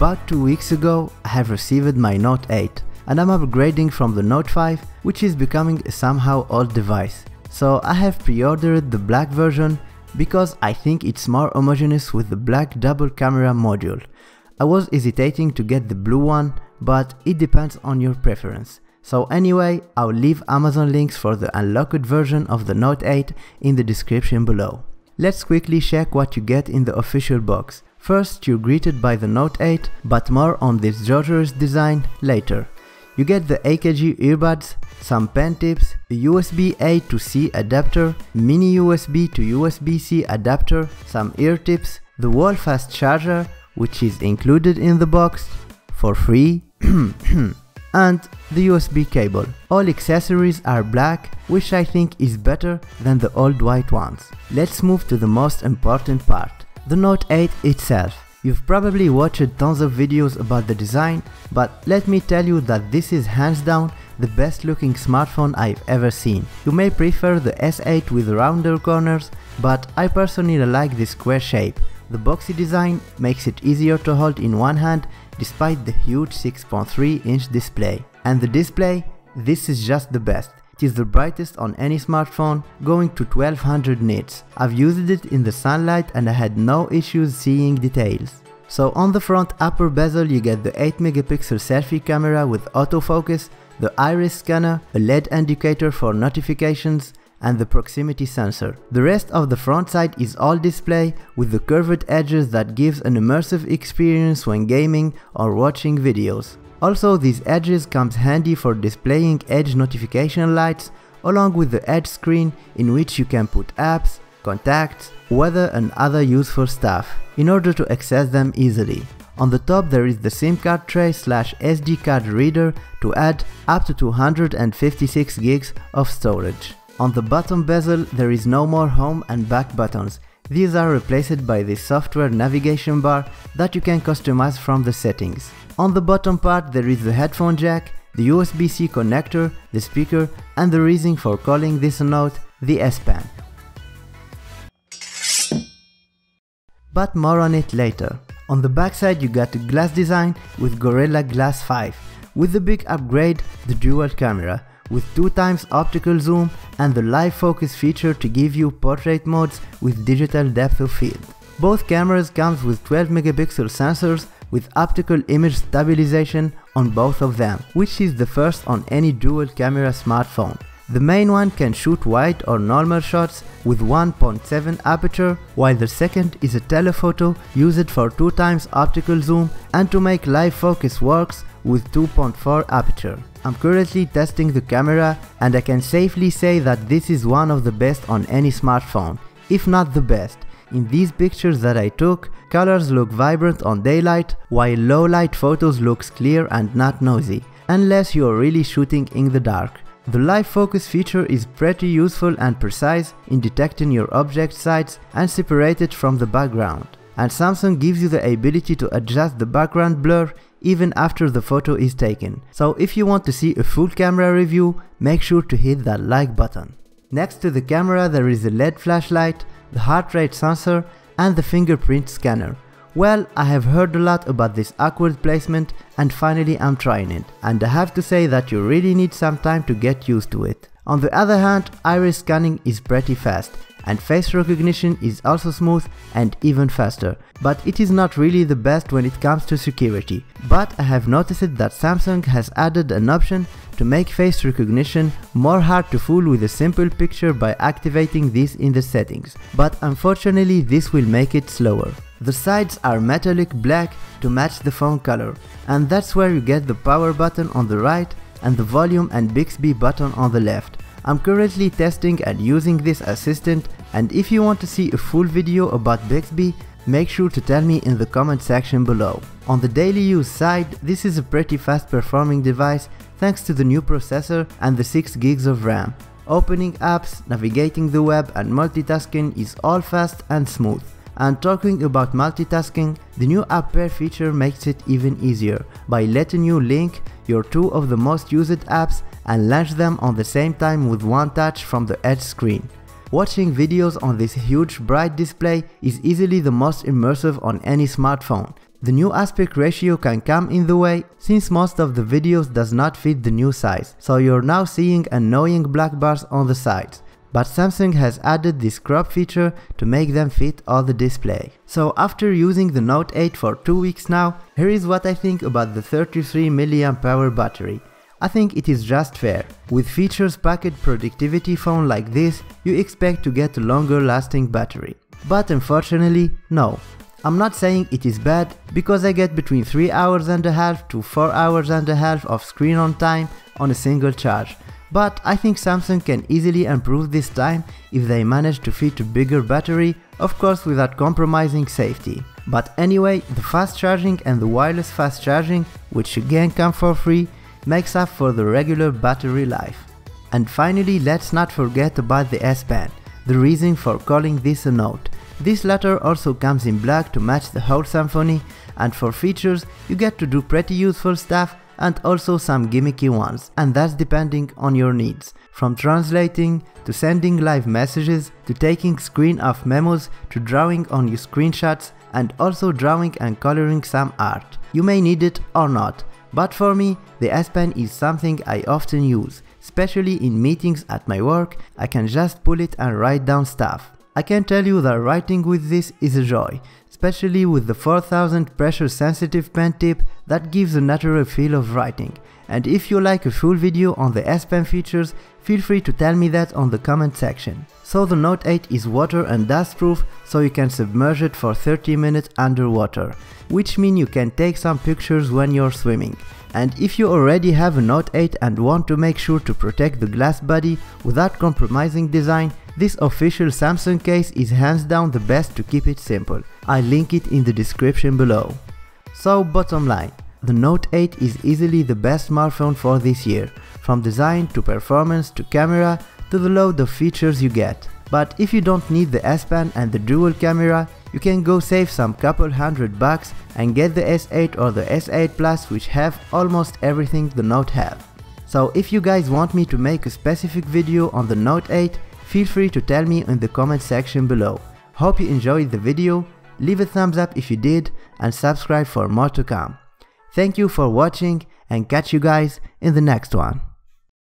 About 2 weeks ago, I have received my Note 8 and I'm upgrading from the Note 5 which is becoming a somehow old device. So I have pre-ordered the black version because I think it's more homogeneous with the black double camera module. I was hesitating to get the blue one, but it depends on your preference. So anyway, I'll leave Amazon links for the unlocked version of the Note 8 in the description below. Let's quickly check what you get in the official box. First, you're greeted by the Note 8, but more on this George's design later. You get the AKG earbuds, some pen tips, a USB A to C adapter, mini USB to USB-C adapter, some ear tips, the wall fast charger, which is included in the box for free, and the USB cable. All accessories are black, which I think is better than the old white ones. Let's move to the most important part, the Note 8 itself. You've probably watched tons of videos about the design, but let me tell you that this is hands down the best looking smartphone I've ever seen. You may prefer the S8 with rounder corners, but I personally like the square shape. The boxy design makes it easier to hold in one hand despite the huge 6.3 inch display. And the display, this is just the best. It is the brightest on any smartphone, going to 1200 nits. I've used it in the sunlight and I had no issues seeing details. So on the front upper bezel you get the 8 megapixel selfie camera with autofocus, the iris scanner, a LED indicator for notifications, and the proximity sensor. The rest of the front side is all display with the curved edges that gives an immersive experience when gaming or watching videos. Also these edges comes handy for displaying edge notification lights along with the edge screen in which you can put apps, contacts, weather and other useful stuff in order to access them easily. On the top there is the SIM card tray slash SD card reader to add up to 256 gigs of storage. On the bottom bezel there is no more home and back buttons. These are replaced by the software navigation bar that you can customize from the settings. On the bottom part there is the headphone jack, the USB-C connector, the speaker and the reason for calling this note the S-Pen. But more on it later. On the backside you got a glass design with Gorilla Glass 5, with the big upgrade the dual camera, with 2 times optical zoom and the live focus feature to give you portrait modes with digital depth of field. Both cameras comes with 12 megapixel sensors with optical image stabilization on both of them, which is the first on any dual camera smartphone. The main one can shoot wide or normal shots with 1.7 aperture, while the second is a telephoto used for 2 times optical zoom and to make live focus works with 2.4 aperture. I'm currently testing the camera and I can safely say that this is one of the best on any smartphone, if not the best. In these pictures that I took, colors look vibrant on daylight, while low light photos looks clear and not noisy, unless you're really shooting in the dark. The live focus feature is pretty useful and precise in detecting your object sites and separate it from the background. And Samsung gives you the ability to adjust the background blur even after the photo is taken. So if you want to see a full camera review, make sure to hit that like button. Next to the camera there is a LED flashlight, the heart rate sensor and the fingerprint scanner. Well, I have heard a lot about this awkward placement and finally I'm trying it. And I have to say that you really need some time to get used to it. On the other hand, iris scanning is pretty fast and face recognition is also smooth and even faster, but it is not really the best when it comes to security. But I have noticed that Samsung has added an option to make face recognition more hard to fool with a simple picture by activating this in the settings, but unfortunately this will make it slower. The sides are metallic black to match the phone color, and that's where you get the power button on the right and the volume and Bixby button on the left. I'm currently testing and using this assistant and if you want to see a full video about Bixby, make sure to tell me in the comment section below. On the daily use side, this is a pretty fast performing device thanks to the new processor and the 6 gigs of RAM. Opening apps, navigating the web and multitasking is all fast and smooth. And talking about multitasking, the new app pair feature makes it even easier by letting you link your two of the most used apps and launch them on the same time with one touch from the edge screen. Watching videos on this huge bright display is easily the most immersive on any smartphone. The new aspect ratio can come in the way since most of the videos does not fit the new size, so you're now seeing annoying black bars on the sides. But Samsung has added this crop feature to make them fit all the display. So after using the Note 8 for 2 weeks now, here is what I think about the 33 mAh battery. I think it is just fair. With features packed productivity phone like this, you expect to get a longer lasting battery. But unfortunately, no. I'm not saying it is bad, because I get between 3 hours and a half to 4 hours and a half of screen on time on a single charge. But I think Samsung can easily improve this time if they manage to fit a bigger battery, of course without compromising safety. But anyway, the fast charging and the wireless fast charging, which again come for free, makes up for the regular battery life. And finally, let's not forget about the S Pen, the reason for calling this a Note. This latter also comes in black to match the whole symphony, and for features, you get to do pretty useful stuff and also some gimmicky ones, and that's depending on your needs. From translating, to sending live messages, to taking screen off memos, to drawing on your screenshots, and also drawing and coloring some art. You may need it or not, but for me, the S Pen is something I often use, especially in meetings at my work, I can just pull it and write down stuff. I can tell you that writing with this is a joy, especially with the 4000 pressure sensitive pen tip that gives a natural feel of writing. And if you like a full video on the S Pen features, feel free to tell me that on the comment section. So the Note 8 is water and dust proof, so you can submerge it for 30 minutes underwater, which means you can take some pictures when you're swimming. And if you already have a Note 8 and want to make sure to protect the glass body without compromising design, this official Samsung case is hands down the best to keep it simple. I link it in the description below. So bottom line, the Note 8 is easily the best smartphone for this year, from design to performance to camera to the load of features you get. But if you don't need the S Pen and the dual camera, you can go save some couple hundred bucks and get the S8 or the S8 Plus which have almost everything the Note have. So if you guys want me to make a specific video on the Note 8, feel free to tell me in the comment section below. Hope you enjoyed the video, leave a thumbs up if you did and subscribe for more to come. Thank you for watching and catch you guys in the next one.